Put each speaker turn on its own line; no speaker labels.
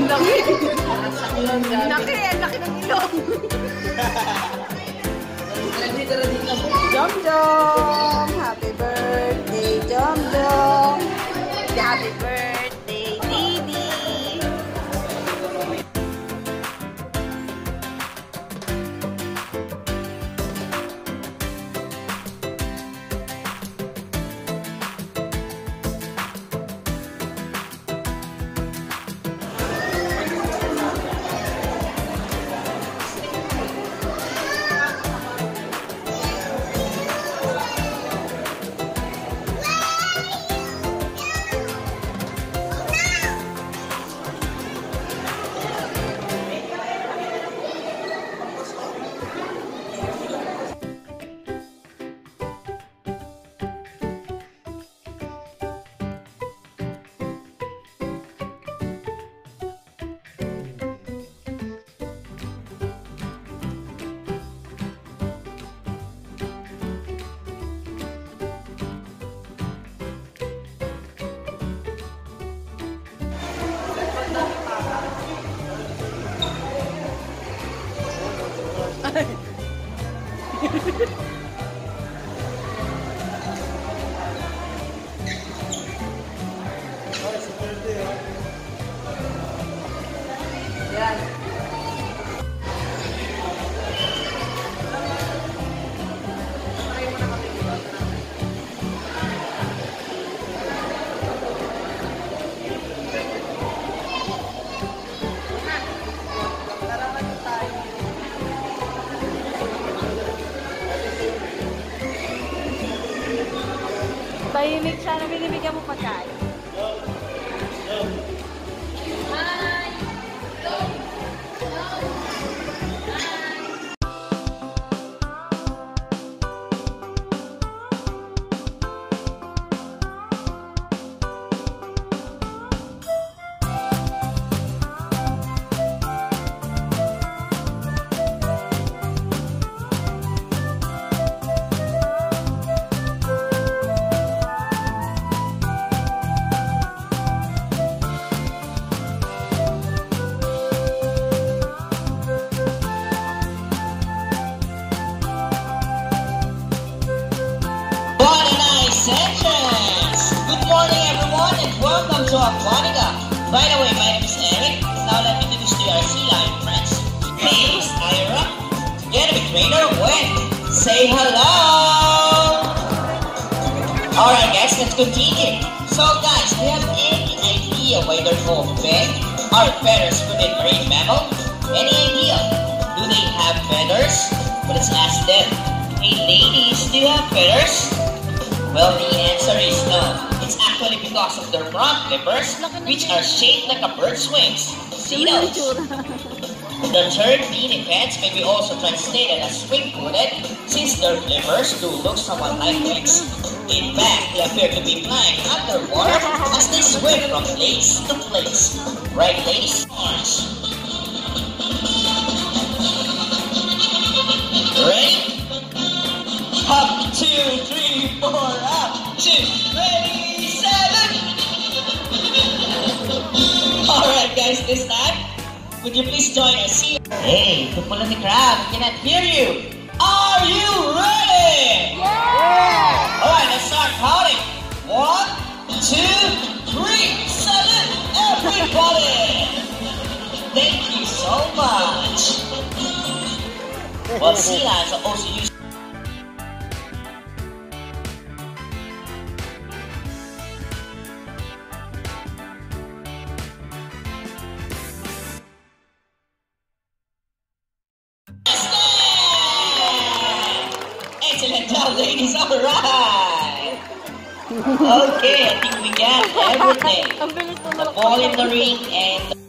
Ang laki. Ang laki, ang laki ng ilong. Jom Jom! Happy birthday, Jom Jom! Happy birthday, não namin ibigyan mo pagkain.
By the way, my name is Eric. Now let me introduce to you our sea lion friends. It's Ira. Together with trainer Wen. Say hello! Alright, guys, let's continue. So, guys, do you have any idea why they're called fed? Are feathers within marine mammal? Any idea? Do they have feathers? Let's ask them. Hey, ladies, do you have feathers? Well, the answer is no. Actually because of their front flippers, which are shaped like a bird's wings. See those? The term pants may be also translated as swing-footed, since their flippers do look somewhat like wings. In fact, they appear to be flying underwater as they swim from place to place. Right, ladies? Ready? Up, two, three, four, up, two, ready, guys, this time, would you please join us here? Hey, full of the crowd, we cannot hear you. Are you ready?
Yeah!
Alright, let's start counting. One, two, three, seven, everybody! Thank you so much. Well, sea lions are also used Excellent job, ladies. All right. Okay, I think we got everything. The ball in the ring and